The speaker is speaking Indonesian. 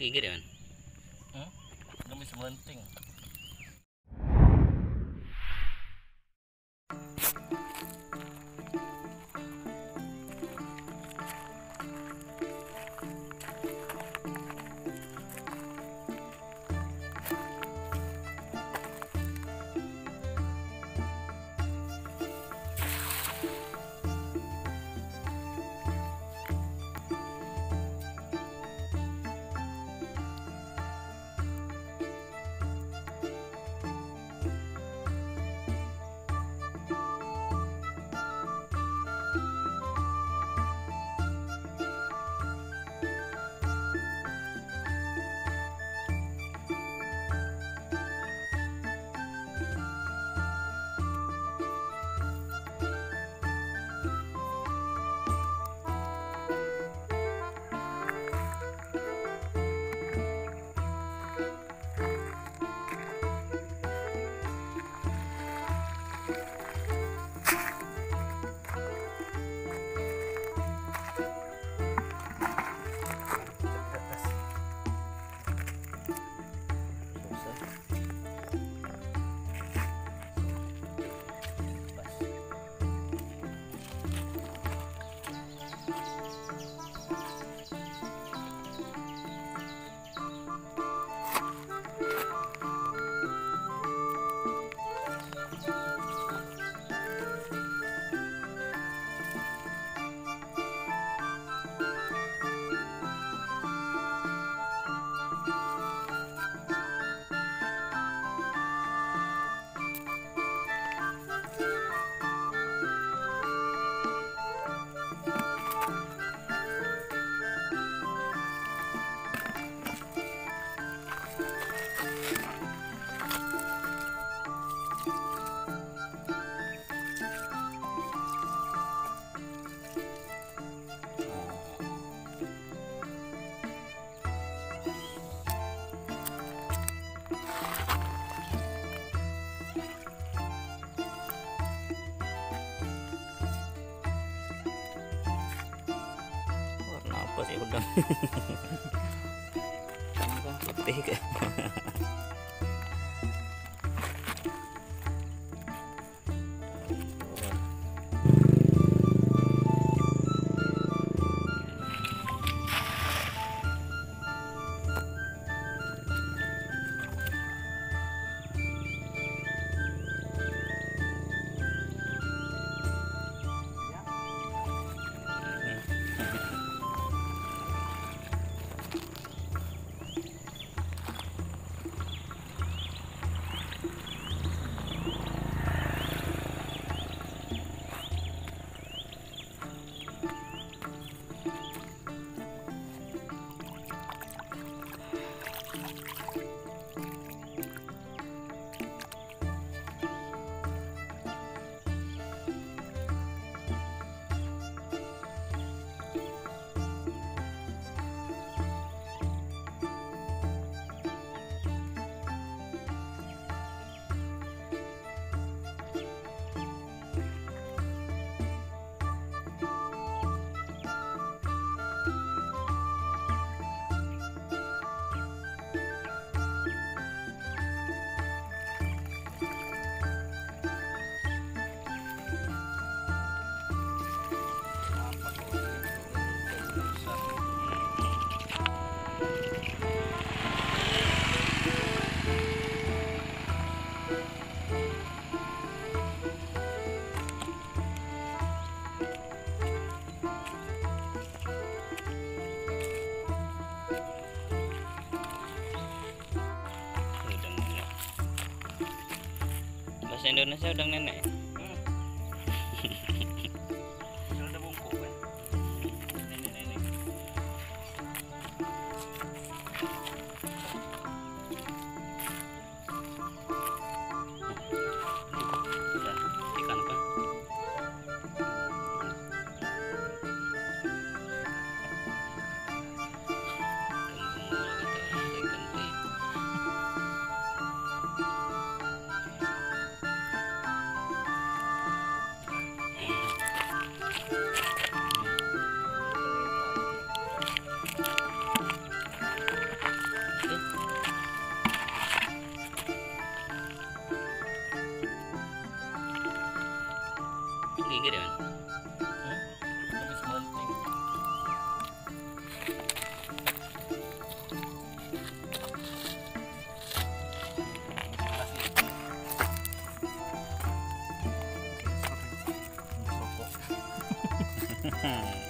Gigit ya, Man? Demi sementing. 呵呵呵呵呵，成功，别给。Indonesia udang nenek. Hmm.